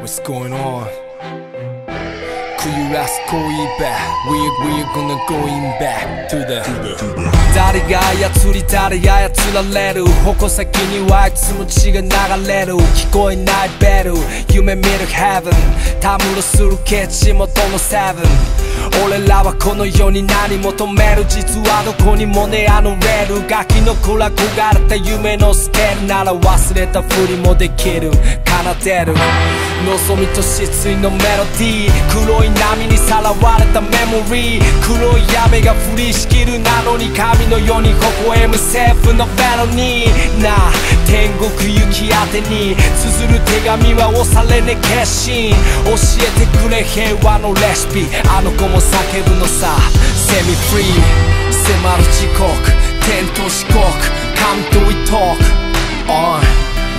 what's going on? Could you ask going back? We're, we're gonna going back to the, to the. 誰が操り誰が操られる。矛先にはいつも血が流れる。聞こえないベル。夢見る Heaven たむろするけ地元のセブン。俺らはこの世に何求める。実はどこにもねあのレール。ガキの子ら焦がれた夢のスケールなら忘れたふりもできる。奏でる。望みと失意のメロディー。黒い波にさらわれたメモリー。黒い雨が降りしきるなのに神のように微笑むセーフのベロニー。なあ天国行き当てに。綴る手紙は押されね決心。教えてくれ平和のレシピ。あの子も叫ぶのさ。セミフリー。迫る時刻。天と四国 Come to we talk on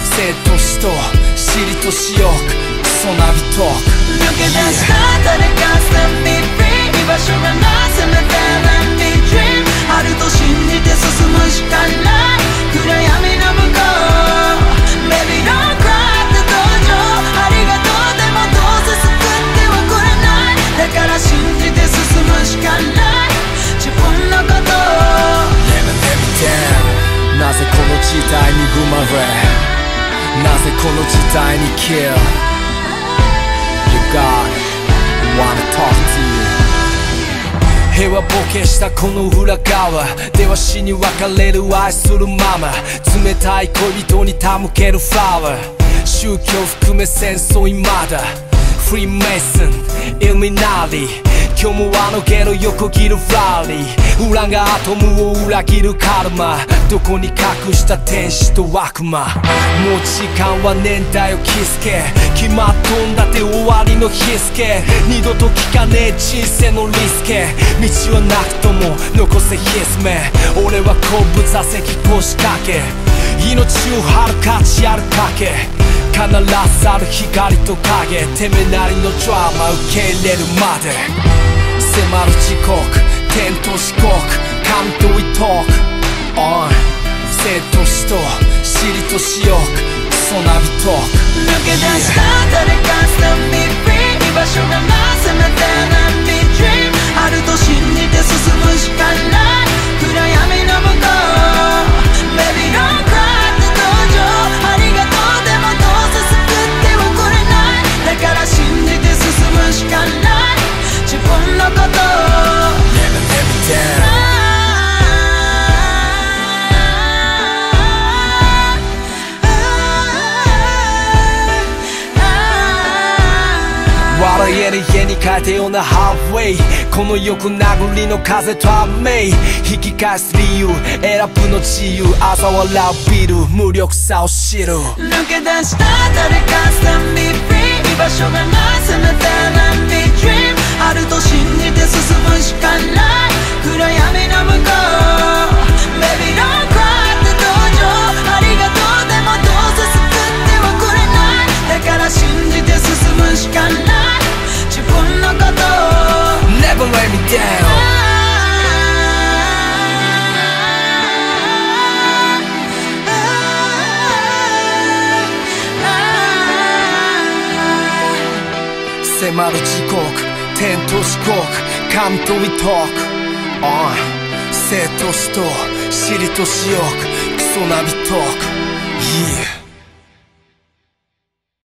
生と死と尻と死欲。ソナビトーク抜け出した誰か Set me free 居場所がないせめて Let me dream あると信じて進むしかない暗闇の向こう Baby don't cry って登場ありがとうでもどうせ救ってはくれないだから信じて進むしかない自分のことを Never let me down なぜこの時代に生まれなぜこの時代に kill God wanna talk to you. 平和ボケしたこの裏側では死に別れる愛するママ冷たい恋人に手向けるフラワー宗教含め戦争未だフリーメイソンイルミナリ今日もあのゲロ横切るフラーリー。裏がアトムを裏切るカルマ。どこに隠した天使と悪魔。もう時間は年代をキスケ決まっとんだって終わりの日付。二度と聞かねえ人生のリスケ。道はなくとも残せヒスメ俺は後部座席腰掛け。命を張る価値ある賭け。必ずある光と影てめなりのドラマ受け入れるまで。迫る時刻天と四国 Come to we talk on 生と死と尻と死欲クソナビトーク。抜け出した誰か Set me free 居場所がない笑える家に帰ってようなハーフウェイ。この横殴りの風と雨。引き返す理由選ぶの自由嘲笑うビル無力さを知る。抜け出した誰かスタンビーフリー居場所がないせめて Let me dream あると信じて進むしかない。みて。よ迫る時刻天と四国カムトウィトーク生と死と尻と死欲クソナビトーク、yeah.